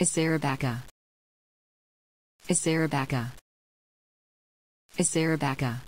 Isarabaca. Isarabaca. Isarabaca.